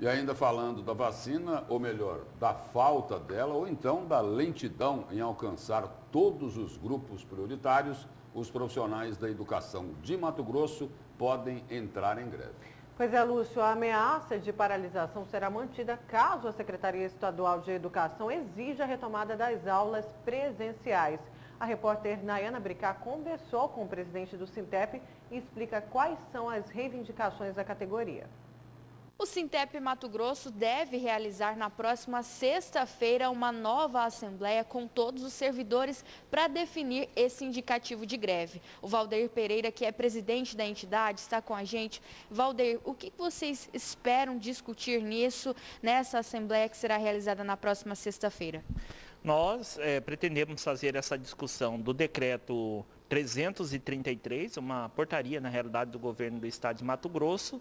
E ainda falando da vacina, ou melhor, da falta dela, ou então da lentidão em alcançar todos os grupos prioritários, os profissionais da educação de Mato Grosso podem entrar em greve. Pois é, Lúcio, a ameaça de paralisação será mantida caso a Secretaria Estadual de Educação exija a retomada das aulas presenciais. A repórter Nayana Bricá conversou com o presidente do Sintep e explica quais são as reivindicações da categoria. O Sintep Mato Grosso deve realizar na próxima sexta-feira uma nova assembleia com todos os servidores para definir esse indicativo de greve. O Valdeir Pereira, que é presidente da entidade, está com a gente. Valdeir, o que vocês esperam discutir nisso, nessa assembleia que será realizada na próxima sexta-feira? Nós é, pretendemos fazer essa discussão do decreto 333, uma portaria, na realidade, do governo do estado de Mato Grosso,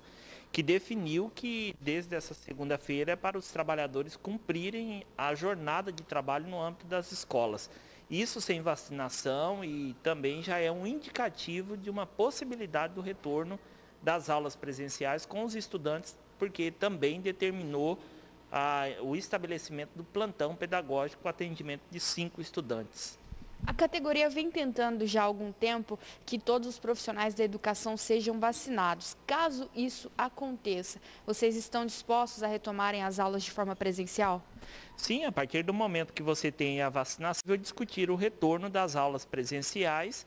que definiu que desde essa segunda-feira é para os trabalhadores cumprirem a jornada de trabalho no âmbito das escolas. Isso sem vacinação e também já é um indicativo de uma possibilidade do retorno das aulas presenciais com os estudantes, porque também determinou a, o estabelecimento do plantão pedagógico com atendimento de cinco estudantes. A categoria vem tentando já há algum tempo que todos os profissionais da educação sejam vacinados. Caso isso aconteça, vocês estão dispostos a retomarem as aulas de forma presencial? Sim, a partir do momento que você tem a vacinação, eu discutir o retorno das aulas presenciais,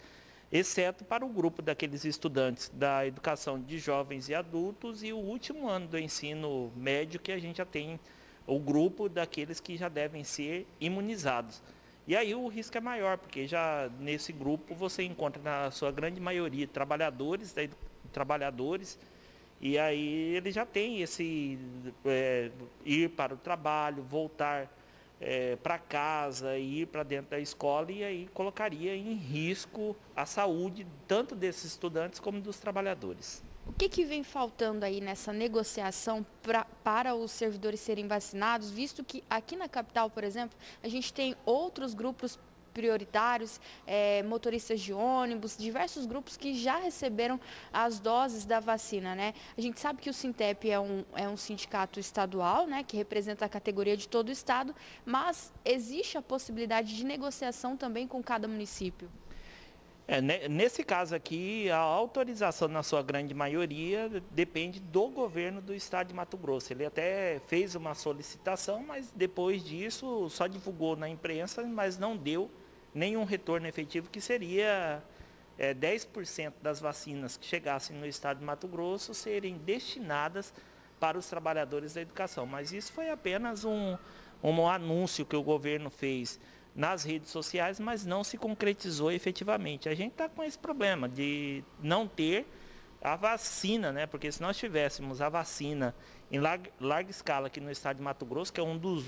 exceto para o grupo daqueles estudantes da educação de jovens e adultos e o último ano do ensino médio que a gente já tem o grupo daqueles que já devem ser imunizados. E aí o risco é maior, porque já nesse grupo você encontra na sua grande maioria trabalhadores, trabalhadores, e aí ele já tem esse é, ir para o trabalho, voltar é, para casa, ir para dentro da escola, e aí colocaria em risco a saúde tanto desses estudantes como dos trabalhadores. O que, que vem faltando aí nessa negociação pra, para os servidores serem vacinados, visto que aqui na capital, por exemplo, a gente tem outros grupos prioritários, é, motoristas de ônibus, diversos grupos que já receberam as doses da vacina, né? A gente sabe que o Sintep é um, é um sindicato estadual, né, que representa a categoria de todo o estado, mas existe a possibilidade de negociação também com cada município. É, nesse caso aqui, a autorização, na sua grande maioria, depende do governo do estado de Mato Grosso. Ele até fez uma solicitação, mas depois disso só divulgou na imprensa, mas não deu nenhum retorno efetivo, que seria é, 10% das vacinas que chegassem no estado de Mato Grosso serem destinadas para os trabalhadores da educação. Mas isso foi apenas um, um anúncio que o governo fez nas redes sociais, mas não se concretizou efetivamente. A gente está com esse problema de não ter a vacina, né? Porque se nós tivéssemos a vacina em larga, larga escala aqui no estado de Mato Grosso, que é um dos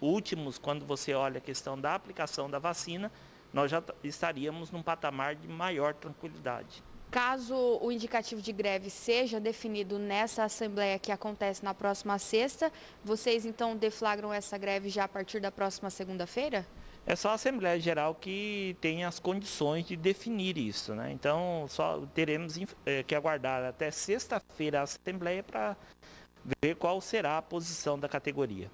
últimos quando você olha a questão da aplicação da vacina, nós já estaríamos num patamar de maior tranquilidade. Caso o indicativo de greve seja definido nessa assembleia que acontece na próxima sexta, vocês então deflagram essa greve já a partir da próxima segunda-feira? É só a Assembleia Geral que tem as condições de definir isso, né? Então, só teremos eh, que aguardar até sexta-feira a Assembleia para ver qual será a posição da categoria.